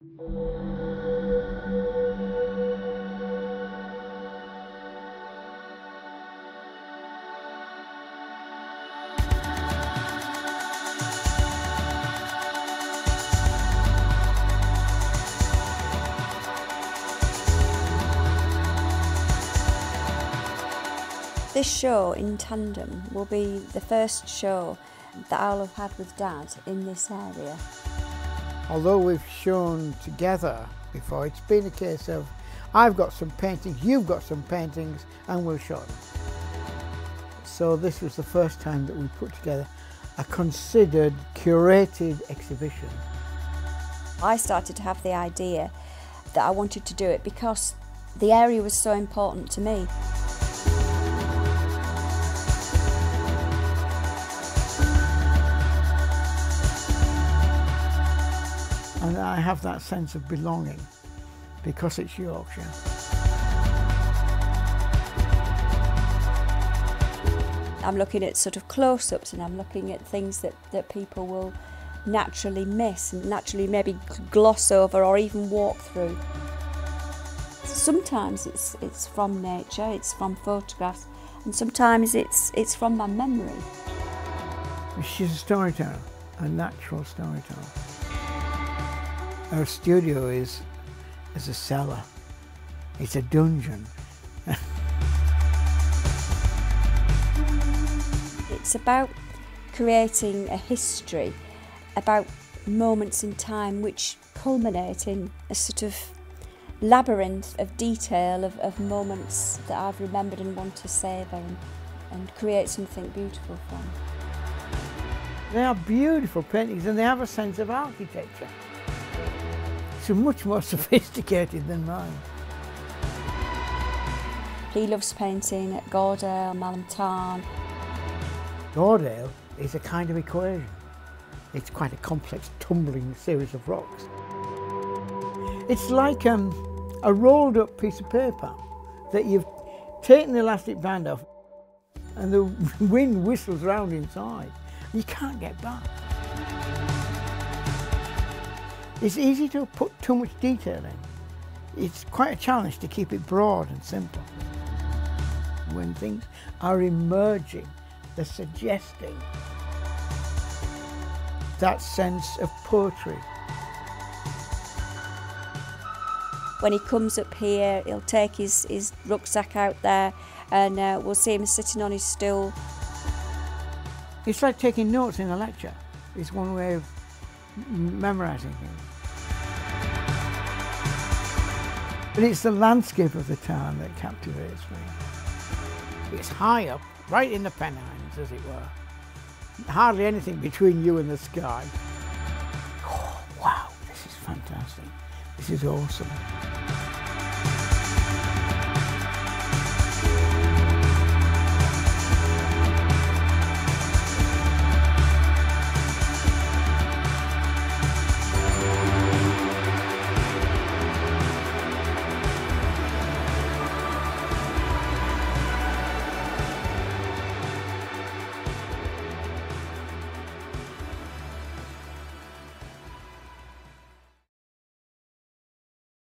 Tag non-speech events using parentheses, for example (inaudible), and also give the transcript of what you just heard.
This show in tandem will be the first show that I'll have had with Dad in this area. Although we've shown together before, it's been a case of I've got some paintings, you've got some paintings, and we'll show them. So this was the first time that we put together a considered, curated exhibition. I started to have the idea that I wanted to do it because the area was so important to me. And I have that sense of belonging because it's Yorkshire. I'm looking at sort of close-ups and I'm looking at things that, that people will naturally miss and naturally maybe gloss over or even walk through. Sometimes it's, it's from nature, it's from photographs, and sometimes it's, it's from my memory. She's a storyteller, a natural storyteller. Our studio is, is a cellar. It's a dungeon. it's about creating a history, about moments in time which culminate in a sort of labyrinth of detail of, of moments that I've remembered and want to savour and, and create something beautiful from. They are beautiful paintings and they have a sense of architecture. It's much more (laughs) sophisticated than mine. He loves painting at Gordale, Malham Tarn. Gordale is a kind of equation. It's quite a complex, tumbling series of rocks. It's like um, a rolled up piece of paper that you've taken the elastic band off and the (laughs) wind whistles round inside. You can't get back. It's easy to put too much detail in. It's quite a challenge to keep it broad and simple. When things are emerging, they're suggesting that sense of poetry. When he comes up here, he'll take his, his rucksack out there and uh, we'll see him sitting on his stool. It's like taking notes in a lecture. It's one way of memorising things. But it's the landscape of the town that captivates me. It's high up, right in the Pennines, as it were. Hardly anything between you and the sky. Oh, wow, this is fantastic. This is awesome.